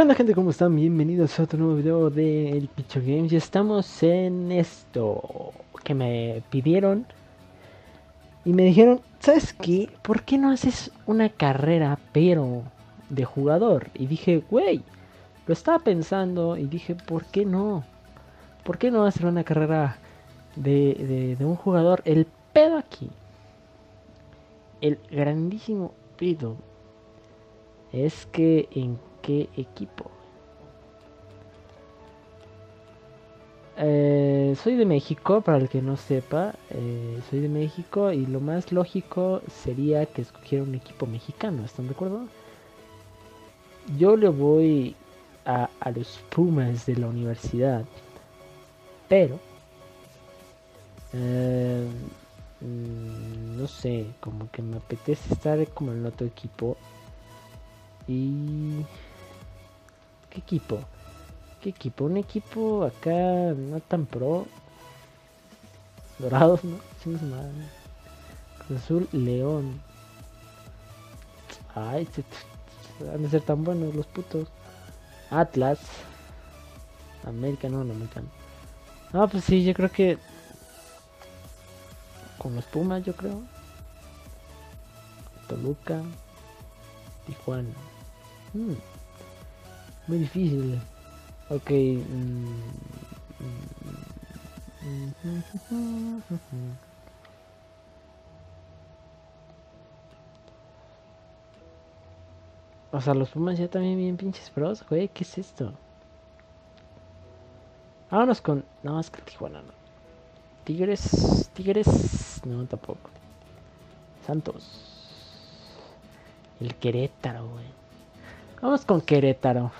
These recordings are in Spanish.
¿Qué onda gente? ¿Cómo están? Bienvenidos a otro nuevo video de El Picho Games y estamos en esto que me pidieron y me dijeron, ¿sabes qué? ¿Por qué no haces una carrera pero de jugador? Y dije, güey, lo estaba pensando y dije, ¿por qué no? ¿Por qué no hacer una carrera de, de, un jugador? El pedo aquí, el grandísimo pedo es que en qué equipo. Eh, soy de México, para el que no sepa, eh, soy de México y lo más lógico sería que escogiera un equipo mexicano, ¿están de acuerdo? Yo le voy a, a los Pumas de la universidad, pero eh, mm, no sé, como que me apetece estar como en otro equipo y ¿Qué equipo? ¿Qué equipo? Un equipo acá no tan pro. Dorados, ¿no? Cruz Azul, León. Ay, a ser tan buenos los putos. Atlas. América, no, no, americano. Ah, pues sí, yo creo que. Con los Pumas, yo creo. Toluca. Tijuana. Hmm. Muy difícil. Ok. O sea, los Pumas ya también bien pinches pros, güey. ¿Qué es esto? Vámonos con... No, es que Tijuana no. Tigres... Tigres... No, tampoco. Santos. El Querétaro, güey. Vamos con Querétaro.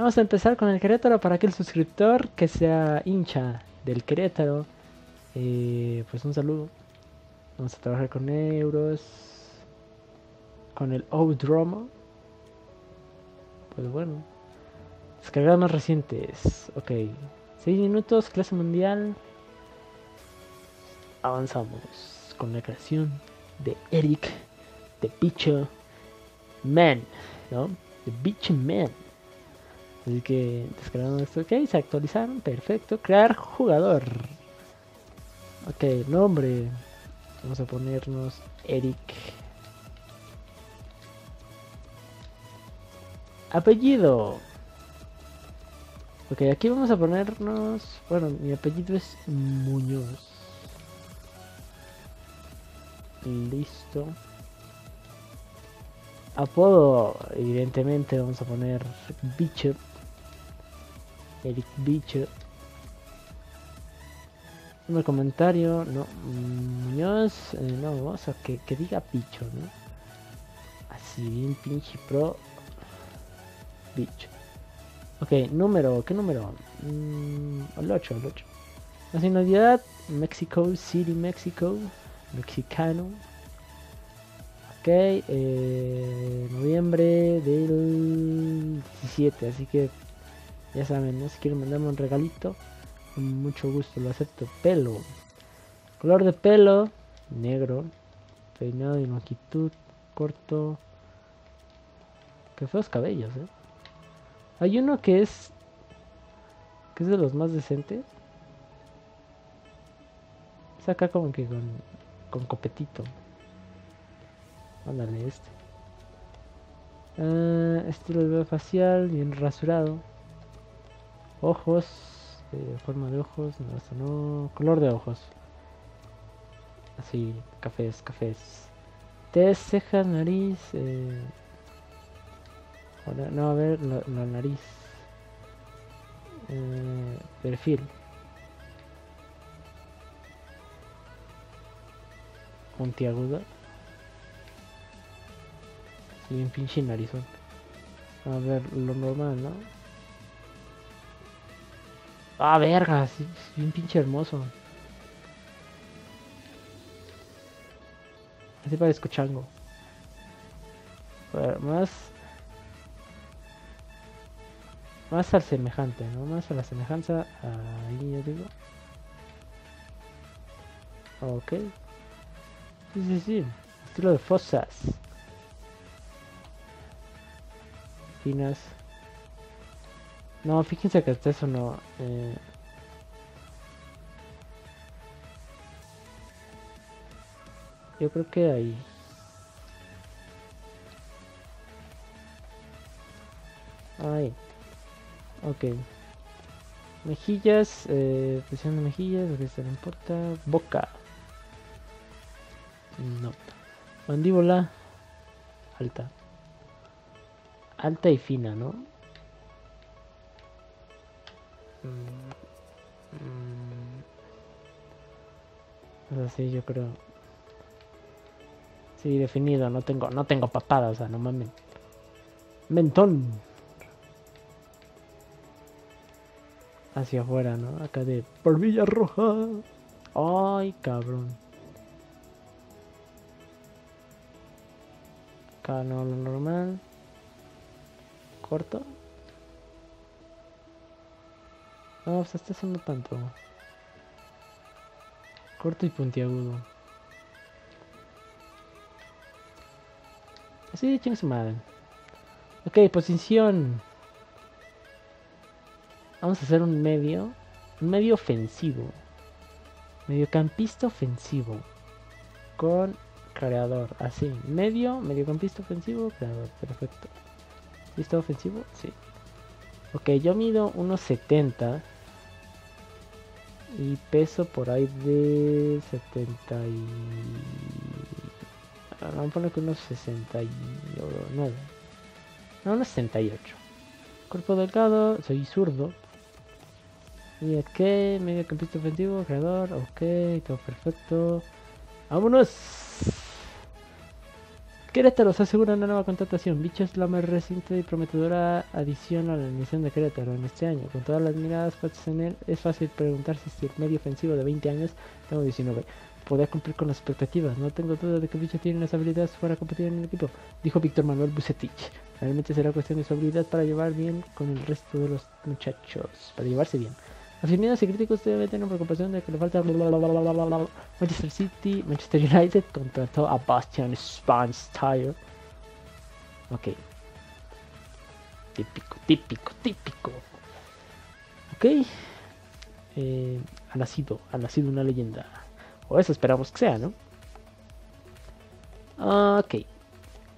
Vamos a empezar con el Querétaro para que el suscriptor que sea hincha del Querétaro, eh, pues un saludo. Vamos a trabajar con euros, con el Odromo. Pues bueno, descargar más recientes. Ok, 6 minutos, clase mundial. Avanzamos con la creación de Eric, de Picho Man, ¿no? De Bicho Man. Así que descargando esto, ok, se actualizaron, perfecto. Crear jugador. Ok, nombre. Vamos a ponernos Eric. Apellido. Ok, aquí vamos a ponernos... Bueno, mi apellido es Muñoz. Listo. Apodo, evidentemente, vamos a poner Bicho. Eric Bicho. Un comentario, no. Muñoz, eh, no, vamos a que, que diga Bicho, ¿no? Así bien pinche pro. Bicho. Ok, número, ¿qué número? Mm, el 8, el 8. Nacionalidad, Mexico City, México. Mexicano. Ok, eh, noviembre del 17, así que ya saben, si quieren mandarme un regalito, con mucho gusto lo acepto. Pelo, color de pelo, negro, peinado y longitud, corto. Que feos cabellos, eh. Hay uno que es, que es de los más decentes. Es acá como que con, con copetito. Ándale, este. Uh, estilo de facial, bien rasurado. Ojos, eh, forma de ojos, no, eso no. Color de ojos. Así, cafés, cafés. Tez, cejas, nariz. Eh... No, a ver, la, nariz. Eh, perfil. Puntiaguda. Bien pinche narizón. A ver, lo normal, ¿no? Ah, verga, sí, bien pinche hermoso. Así parezco chango. Ver, más... Más al semejante, ¿no? Más a la semejanza. Ahí yo digo. Ok. Sí, sí, sí. Estilo de fosas. finas, No, fíjense que hasta eso no. Eh... Yo creo que ahí. Ahí. Ok. Mejillas, eh, presión de mejillas, que se le importa. Boca. No. Mandíbula. Alta. Alta y fina, ¿no? Así yo creo. Sí, definido, no tengo, no tengo papada, o sea, no mames. Mentón. Hacia afuera, ¿no? Acá de barbilla roja. Ay, cabrón. Acá no lo normal. Corto. No, pues este es tanto. Corto y puntiagudo. Así, ching su madre. Ok, posición. Vamos a hacer un medio. Un medio ofensivo. Mediocampista ofensivo. Con creador. Así. Medio, mediocampista ofensivo, creador. Perfecto. ¿Listo ofensivo? Sí. Ok, yo mido unos 70 y peso por ahí de 70 y... Vamos a poner que unos 69. No, unos 68. Cuerpo delgado, soy zurdo. Y ok, medio campista ofensivo, creador, ok, todo perfecto. ¡Vámonos! Querétaro se asegura una nueva contratación. Bicho es la más reciente y prometedora adición a la emisión de Querétaro en este año. Con todas las miradas puestas en él, es fácil preguntarse si el medio ofensivo de 20 años, tengo 19, podrá cumplir con las expectativas. No tengo duda de que Bicho tiene las habilidades para competir en el equipo, dijo Víctor Manuel Bucetich. Realmente será cuestión de su habilidad para llevar bien con el resto de los muchachos, para llevarse bien. Aficionados y críticos deben tener preocupación de que le falta Manchester City, Manchester United contrató a Bastian Schweinsteiger. Ok. Típico, típico, típico. Ok. Eh, ha nacido, ha nacido una leyenda. O eso esperamos que sea, ¿no? Ok.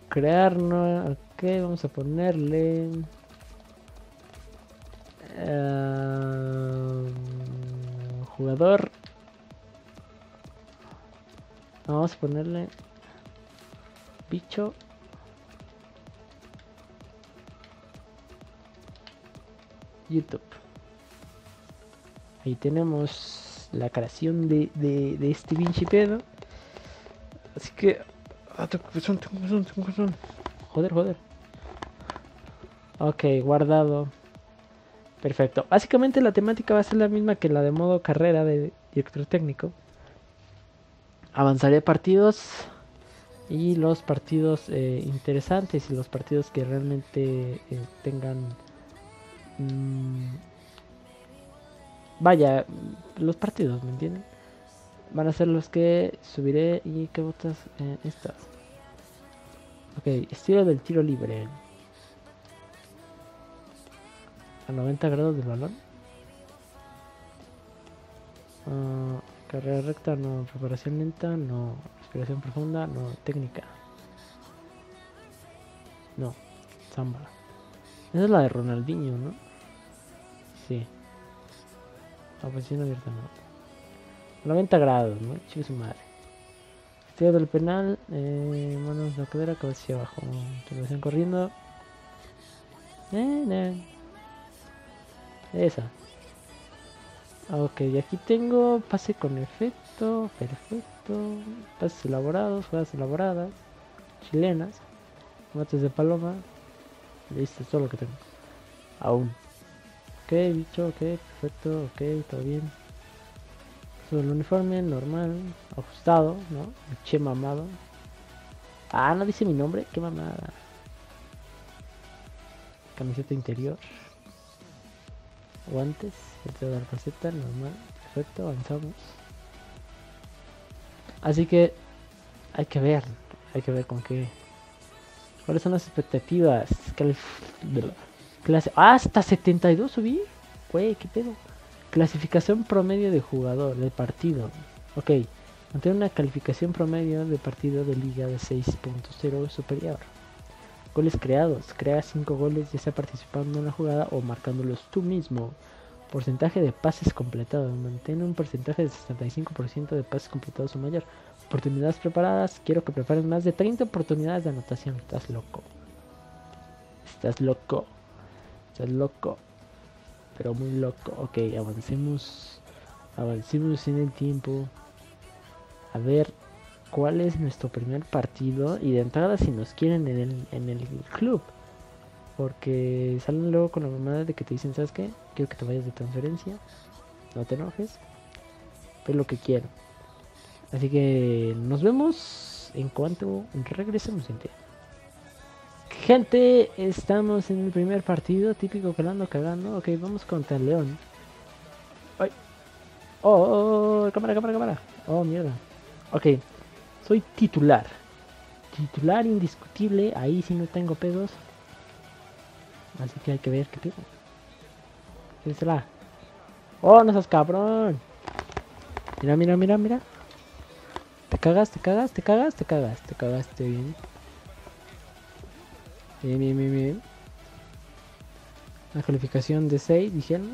Crear, ok, vamos a ponerle... Eh, jugador. Vamos a ponerle bicho. YouTube. Ahí tenemos la creación de, de, este pinche pedo. Así que... Ah, joder, joder. Ok, guardado. Perfecto. Básicamente la temática va a ser la misma que la de modo carrera de director técnico. Avanzaré partidos y los partidos eh, interesantes y los partidos que realmente eh, tengan... Mm, vaya, los partidos, ¿me entienden? Van a ser los que subiré y que botas eh, estas. Ok, estilo del tiro libre. 90 grados del balón. Ah, carrera recta, no. Preparación lenta, no. Respiración profunda, no. Técnica. No. Zamba. Esa es la de Ronaldinho, ¿no? Sí. La posición abierta, no. 90 grados, ¿no? Chico su madre. Estilo del penal, eh, manos de la cadera, cabeza hacia abajo. Intervención corriendo. Eh, eh. Esa. Ok, aquí tengo pase con efecto, perfecto. Pases elaborados, jugadas elaboradas, chilenas, mates de paloma. Listo, es todo lo que tengo. Aún. Ok, bicho, ok, perfecto, ok, todo bien. Sobre el uniforme, normal, ajustado, ¿no? Che mamado. Ah, no dice mi nombre, qué mamada. Camiseta interior guantes de la receta normal perfecto avanzamos así que hay que ver hay que ver con qué cuáles son las expectativas Clase hasta 72 subí. Güey, qué pedo. Clasificación promedio de jugador del partido. Ok. Mantener una calificación promedio de partido de liga de 6.0 superior. Goles creados. Crea 5 goles ya sea participando en la jugada o marcándolos tú mismo. Porcentaje de pases completados. Mantén un porcentaje de 65% de pases completados o mayor. Oportunidades preparadas. Quiero que preparen más de 30 oportunidades de anotación. Estás loco. Estás loco. Estás loco. Pero muy loco. Ok, avancemos. Avancemos en el tiempo. A ver cuál es nuestro primer partido. Y de entrada si nos quieren en el, en el club. Porque salen luego con la mamada de que te dicen, ¿sabes qué? Quiero que te vayas de transferencia. No te enojes. Es lo que quiero. Así que nos vemos en cuanto regresemos en Gente, estamos en el primer partido, típico que lo ando cagando. Ok, vamos contra el León. Ay. Oh, oh, oh, cámara, cámara, cámara. Oh, mierda. Ok, soy titular. Titular indiscutible, ahí sí no tengo pedos. Así que hay que ver qué pido. la? Oh, no seas cabrón. Mira, mira, mira, mira. Te cagas, te cagas, te cagas, te cagas, te cagaste bien. Bien, bien, bien, bien. Una calificación de 6, dijeron.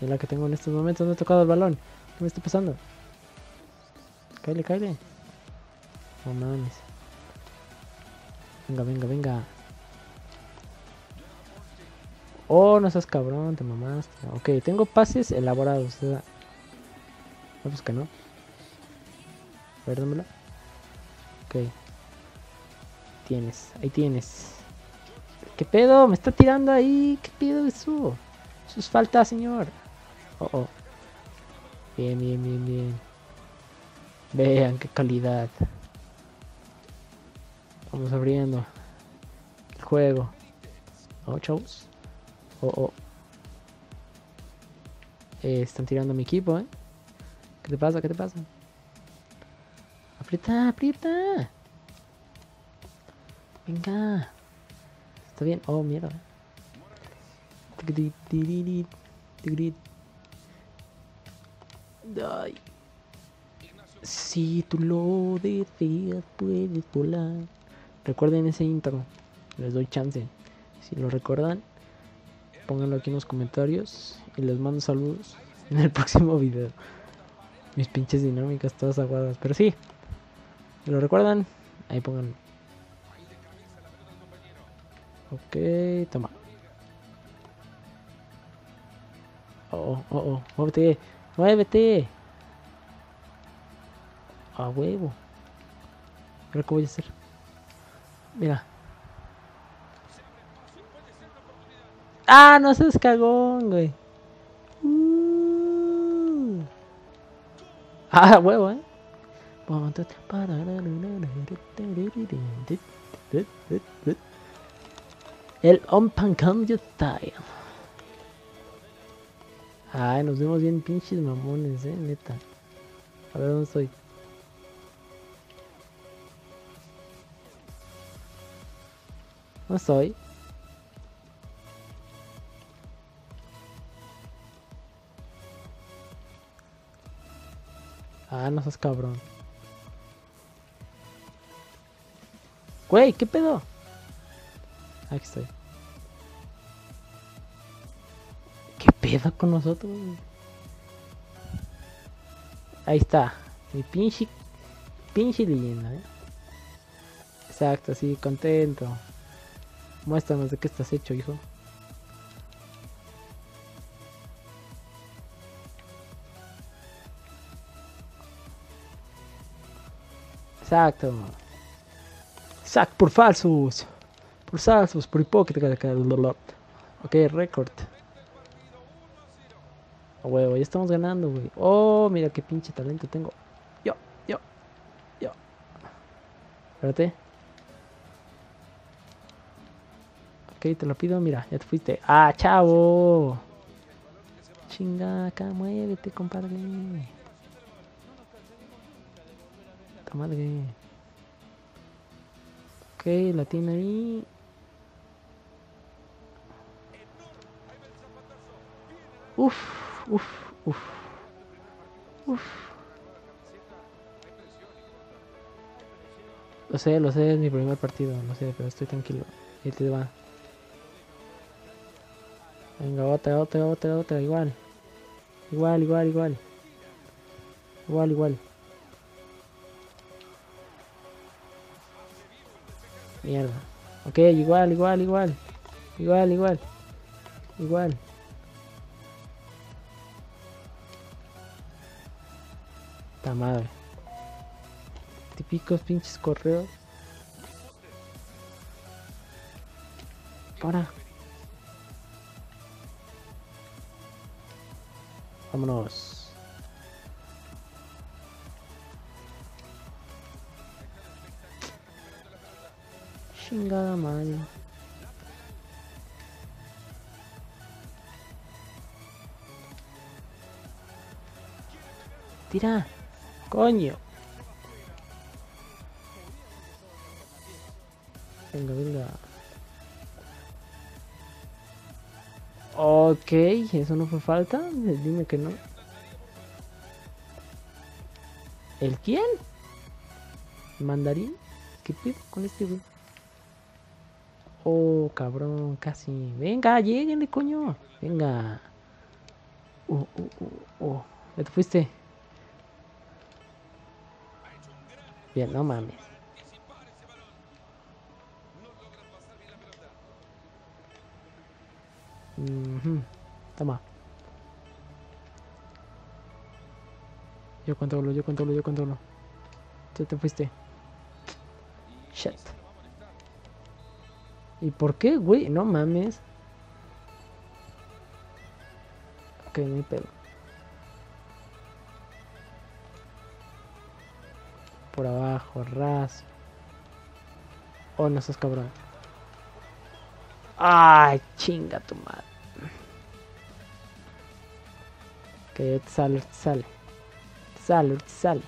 Es la que tengo en estos momentos. No he tocado el balón. ¿Qué me está pasando? Cállate, cállate. No mames. Venga, venga, venga. Oh, no seas cabrón, te mamaste. Ok, tengo pases elaborados. No, pues que no. A. Ok. Tienes, ahí tienes. ¿Qué pedo? Me está tirando ahí. ¿Qué pedo eso? Eso es falta, señor. Oh, oh. Bien, bien, bien, bien. Vean qué calidad. Vamos abriendo el juego. Oh, chavos. Oh, oh. Eh, están tirando mi equipo, ¿eh? ¿Qué te pasa? ¿Qué te pasa? Aprieta, aprieta. Venga. Está bien. Oh, mierda. Ay. Si tú lo deseas, puedes volar. Recuerden ese intro. Les doy chance. Si lo recuerdan, pónganlo aquí en los comentarios y les mando saludos en el próximo video. Mis pinches dinámicas todas aguadas, pero sí. Si lo recuerdan, ahí pongan. Ok, toma. Oh, oh, oh, muévete, muévete. A huevo. Mira qué voy a hacer. Mira. Ah, no seas cagón, güey. Uh. Ah, huevo, eh. El Ompan Cambio Style. Ay, nos vemos bien pinches mamones, eh, neta. A ver dónde estoy. ¿Dónde estoy? Ah, no seas cabrón. Güey, ¿qué pedo? Aquí estoy. ¿Qué pedo con nosotros? Ahí está. Mi pinche. Pinche leyenda, ¿eh? Exacto, sí, contento. Muéstranos de qué estás hecho, hijo. Exacto. Exacto, por falsos. Por falsos, por hipócrita. Ok, récord. A huevo, ya estamos ganando, güey. Oh, mira qué pinche talento tengo. Yo, yo, yo. Espérate. Ok, te lo pido, mira, ya te fuiste. ¡Ah, chavo! Chinga, acá, muévete, compadre. Ta madre. Ok, la tiene ahí. Uf, uf, uf. Uf. Lo sé, lo sé, es mi primer partido, no sé, pero estoy tranquilo. Ahí te va. Venga, otra, otra, otra, otra, igual. Igual, igual, igual. Igual, igual. Mierda. Ok, igual, igual, igual. Igual, igual. Igual. Ta madre. Típicos pinches correos. Para. Vámonos. Chingada madre. Tira. Coño. Venga, venga. Ok, eso no fue falta. Dime que no. ¿El quién? ¿Mandarín? ¿Qué pedo con este güey? Oh, cabrón, casi. Venga, lleguenle, coño. Venga. Uh, uh, uh, uh. Ya te fuiste. Bien, no mames. Ujú, Toma. Yo controlo, yo controlo, yo controlo. Tú te fuiste. Shit. ¿Y por qué, güey? No mames. Ok, no hay pedo. Por abajo, ras. Oh, no seas cabrón. Ay, chinga tu madre. Que sale, sale. Sale, sale.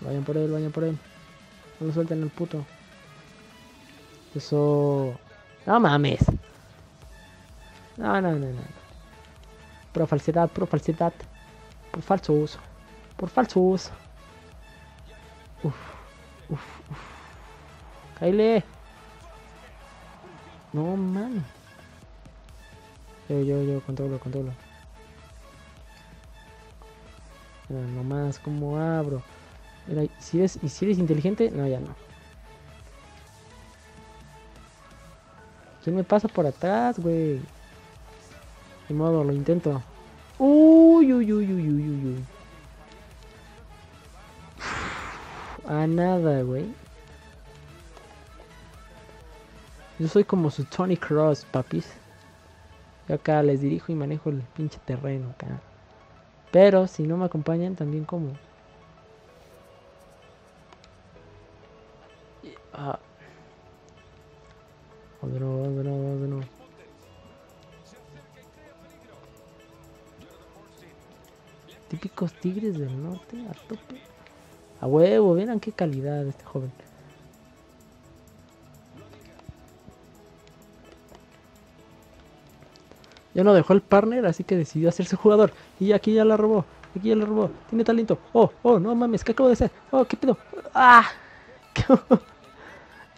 Vayan por él, vayan por él. No lo suelten el puto. Eso. No mames. No, no, no, no. Por falsedad, por falsedad. Por falso uso. Por falso uso. Uf, uf, uf. Cáile. No mames. Yo, yo, yo, controlo, controlo. Nomás, ¿cómo abro? Mira, si eres, y si eres inteligente, no, ya no. ¿Quién me pasa por atrás, güey? De modo, lo intento. Uy, uy, uy, uy, uy, uy, uy. A nada, güey. Yo soy como su Tony Cross, papis. Yo acá les dirijo y manejo el pinche terreno acá. Pero si no me acompañan, también como. Ah. Vamos de nuevo, de nuevo, de nuevo. Típicos tigres del norte, a tope. A huevo, vean qué calidad este joven. Ya no dejó el partner, así que decidió hacerse jugador. Y aquí ya la robó. Aquí ya la robó. Tiene talento. Oh, oh, no mames, ¿qué acabo de hacer? Oh, ¿qué pedo? ¡Ah!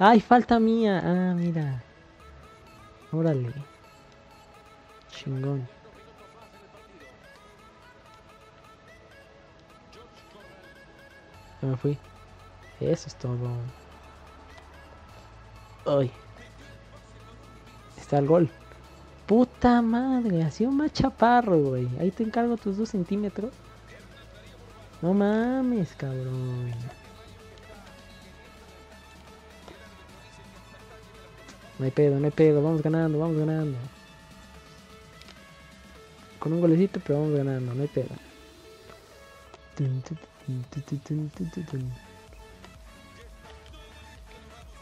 ¡Ay, falta mía! Ah, mira. Órale. Chingón. Ya me fui. Eso es todo. Ay. Está el gol. Puta madre, así un más chaparro, güey. Ahí te encargo tus dos centímetros. No mames, cabrón. No hay pedo, no hay pedo. Vamos ganando, vamos ganando. Con un golecito, pero vamos ganando, no hay pedo.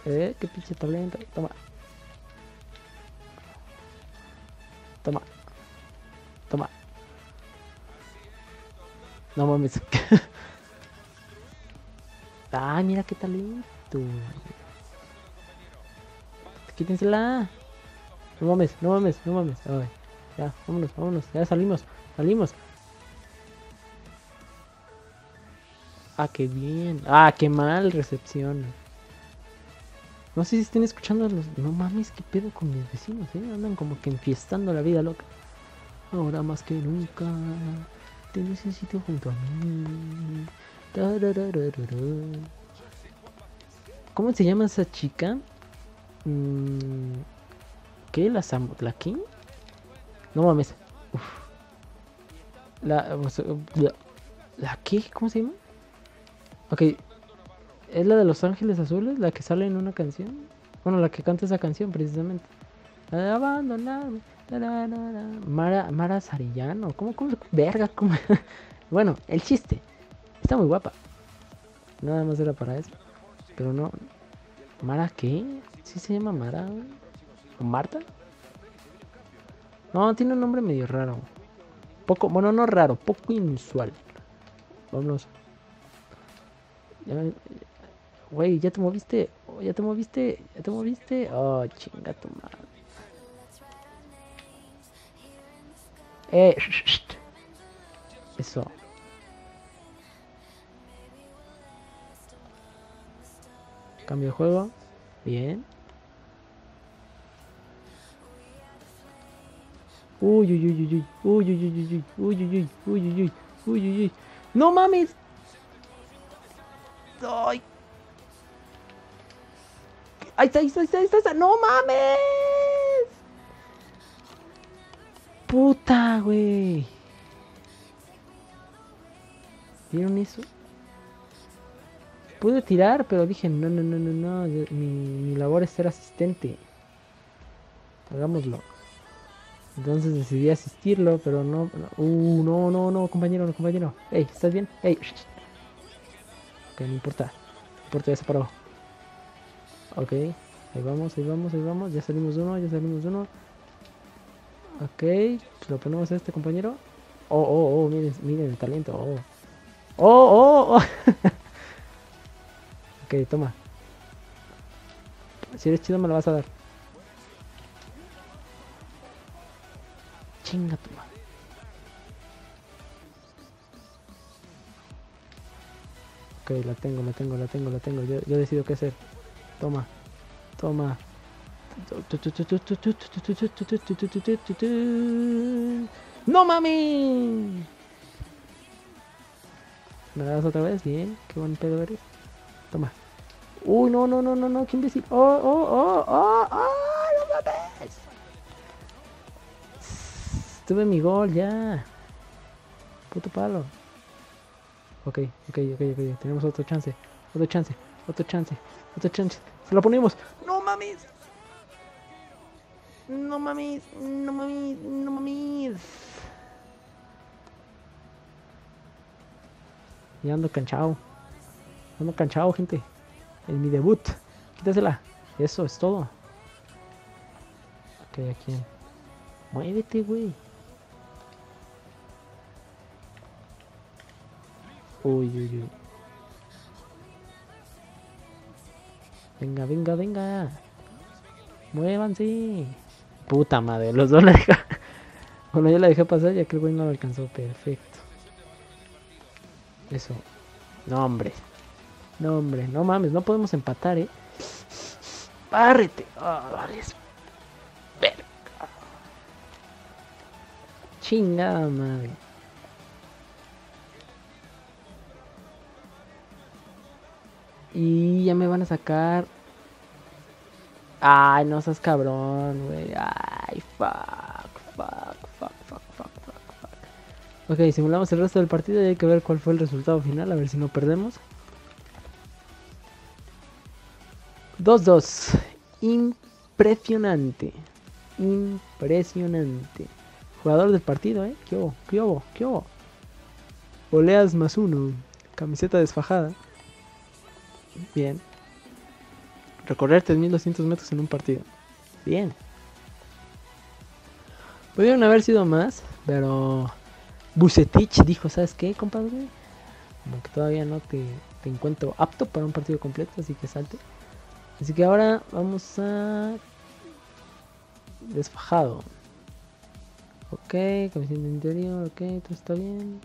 Eh, qué pinche tableta. Toma. Toma. Toma. No mames. ah, mira qué talento. Quítensela. No mames, no mames, no mames. Ay. Ya, vámonos, vámonos. Ya salimos, salimos. Ah, qué bien. Ah, qué mal recepción. No sé si estén escuchando los... No mames, qué pedo con mis vecinos, ¿eh? Andan como que enfiestando la vida loca. Ahora más que nunca te necesito junto a mí. ¿Cómo se llama esa chica? ¿Qué? ¿La, Sam ¿La King? No mames. La, la, ¿La qué? ¿Cómo se llama? Ok. ¿Es la de Los Ángeles Azules? ¿La que sale en una canción? Bueno, la que canta esa canción precisamente. Abandonarme. Mara, Mara Sarillano. ¿Cómo, cómo? Verga, ¿cómo? bueno, el chiste. Está muy guapa. Nada más era para eso. Pero no. ¿Mara qué? ¿Sí se llama Mara? ¿O Marta? No, tiene un nombre medio raro. Poco, bueno, no raro, poco inusual. Vámonos. Güey, ya te moviste. Ya te moviste. Ya te moviste. Oh, chinga tu madre. Eh, Eso. Cambio de juego. Bien. Uy, uy, uy, uy, uy, uy, uy, uy, uy, uy, uy, uy, uy, uy, uy, uy. No mames. Ay. Ahí está, ahí está, ahí está, ahí está. No mames. Puta, güey. ¿Vieron eso? Pude tirar, pero dije, no, no, no, no, no. Mi, mi labor es ser asistente. Hagámoslo. Entonces decidí asistirlo, pero no. Uh, no, no, no, compañero, no, compañero. Ey, ¿estás bien? Ey. Ok, no importa. No importa, ya se paró. Ok, ahí vamos, ahí vamos, ahí vamos. Ya salimos de uno, ya salimos de uno. Ok, se lo ponemos a este compañero. Oh, oh, oh, miren, miren el talento. Oh, oh, oh. oh. ok, toma. Si eres chido me lo vas a dar. Chinga tu madre. Ok, la tengo, la tengo, la tengo, la tengo. Yo, yo decido qué hacer. Toma. Toma. ¡No mami! ¿Me das otra vez? Bien. Qué buen pedo eres. Toma. Uy, no, no, no, no, no. Qué imbécil. Oh, oh, oh, oh, oh. No mames. Tuve mi gol ya. Puto palo. Ok, ok, ok, ok. Tenemos otro chance. Otro chance. Otro chance. Otro chance. Se lo ponemos. No mames. No mames. No mames. No mames. Ya ando canchado. Ando canchado, gente. En mi debut. Quítasela. Eso es todo. Ok, aquí. Muévete, güey. Uy, uy, uy. Venga, venga, venga. Muévanse. Puta madre, los dos la dejaron. Bueno, yo la dejé pasar ya que el güey no lo alcanzó. Perfecto. Eso. No, hombre. No, hombre. No mames, no podemos empatar, eh. Párrete. Oh, Verga. Chingada madre. Y ya me van a sacar. Ay, no seas cabrón, güey. Ay, fuck, fuck, fuck, fuck, fuck, fuck, fuck. Ok, simulamos el resto del partido y hay que ver cuál fue el resultado final, a ver si no perdemos. 2-2. Impresionante. Impresionante. Jugador del partido, ¿eh? ¿Qué hubo? ¿Qué hubo? ¿Qué hubo? Oleas más uno. Camiseta desfajada. Bien. Recorrer 3200 metros en un partido. Bien. Pudieron haber sido más, pero Bucetich dijo, ¿sabes qué, compadre? Como que todavía no te, encuentro apto para un partido completo, así que salte. Así que ahora vamos a... Desfajado. Ok, coeficiente interior, ok, todo está bien.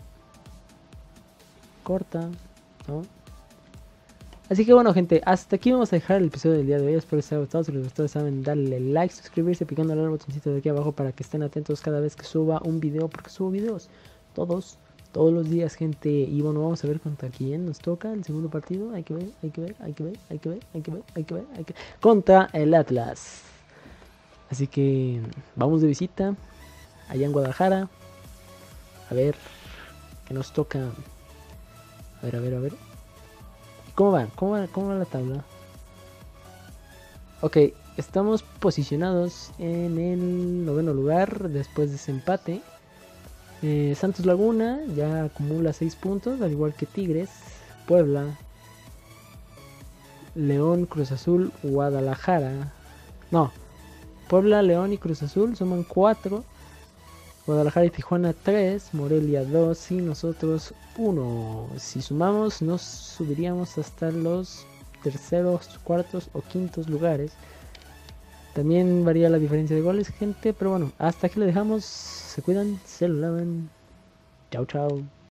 Corta, ¿no? Así que bueno gente, hasta aquí vamos a dejar el episodio del día de hoy. Espero que les haya gustado. Si les gustó saben darle like, suscribirse, picando al botoncito de aquí abajo para que estén atentos cada vez que suba un video. Porque subo videos todos, todos los días gente. Y bueno, vamos a ver contra quién nos toca el segundo partido. Hay que ver, hay que ver, hay que ver, hay que ver, hay que ver, hay que ver, hay que ver. Contra el Atlas. Así que vamos de visita allá en Guadalajara. A ver qué nos toca. A ver, a ver, a ver. ¿Cómo va? ¿Cómo va, cómo va la tabla? Ok, estamos posicionados en el noveno lugar después de ese empate. Eh, Santos Laguna ya acumula 6 puntos, al igual que Tigres, Puebla, León, Cruz Azul, Guadalajara. No, Puebla, León y Cruz Azul suman 4. Guadalajara y Tijuana 3, Morelia 2 y nosotros 1. Si sumamos nos subiríamos hasta los terceros, cuartos o quintos lugares. También varía la diferencia de goles, gente. Pero bueno, hasta aquí lo dejamos. Se cuidan, se lo lavan. Chao, chao.